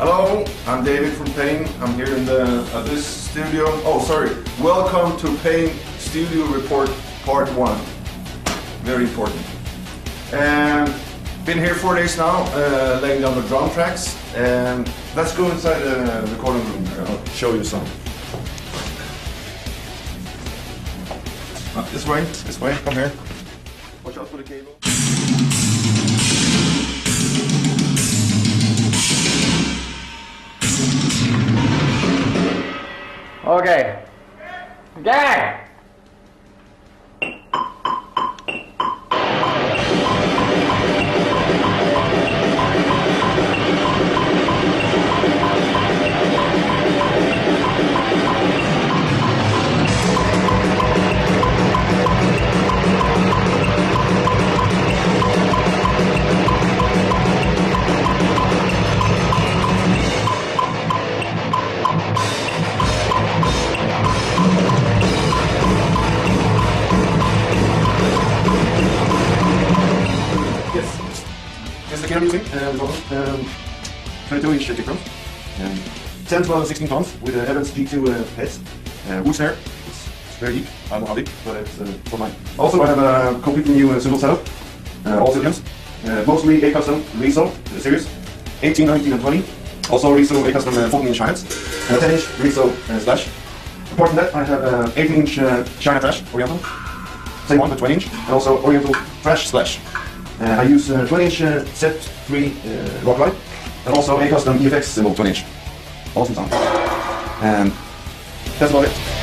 I'm David from Pain. I'm here in the uh, this studio. Oh, sorry. Welcome to Pain Studio Report Part One. Very important. And been here four days now, uh, laying down the drum tracks. And let's go inside the recording room. I'll show you some. Uh, this way, this way. Come here. Watch out for the cable. Okay. Okay. Cam. Uh, um, 22 inch kick drum. Um, 10, 12, 16 toms with uh, Evans G2 uh, heads. Uh, wood snare. It's, it's very deep. I don't know how deep, but it's uh, for mine. Also, I have a completely new uh, cymbal setup. Uh, all Zildjians. Uh, mostly A custom uh, series. 18, 19, and 20. Also Rezo A custom uh, 14 inch hi-hats. And a 10 inch Rezo uh, splash. Apart from that, I have uh, 18 inch China Trash Oriental. Same one, but 20 inch. And also Oriental Trash Splash. Uh, I use uh, 20 inch uh, Z3 uh, rock light and also a custom EFX cymbal 20 inch. Awesome sound. And that's about it.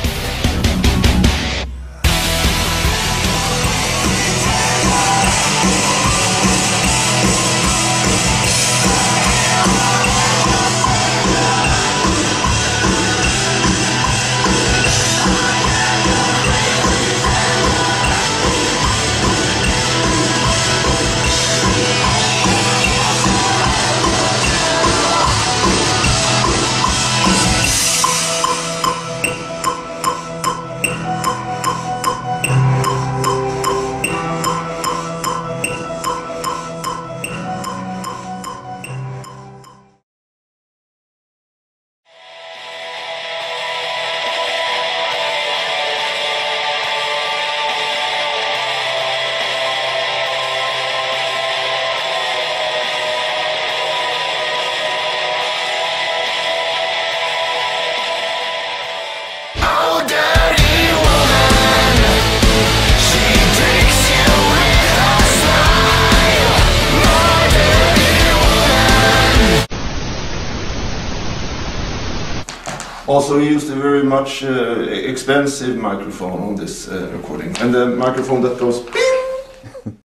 Also used a very much uh, expensive microphone on this uh, recording. And the microphone that goes